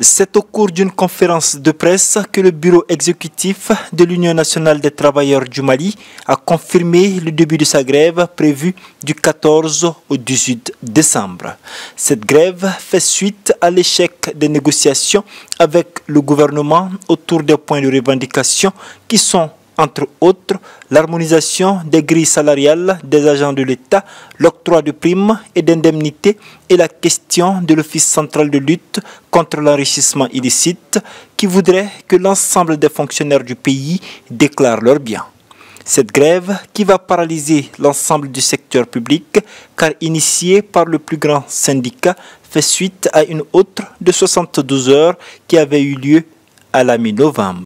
C'est au cours d'une conférence de presse que le bureau exécutif de l'Union nationale des travailleurs du Mali a confirmé le début de sa grève prévue du 14 au 18 décembre. Cette grève fait suite à l'échec des négociations avec le gouvernement autour des points de revendication qui sont entre autres l'harmonisation des grilles salariales des agents de l'État, l'octroi de primes et d'indemnités et la question de l'Office central de lutte contre l'enrichissement illicite qui voudrait que l'ensemble des fonctionnaires du pays déclarent leurs biens. Cette grève qui va paralyser l'ensemble du secteur public car initiée par le plus grand syndicat fait suite à une autre de 72 heures qui avait eu lieu à la mi-novembre.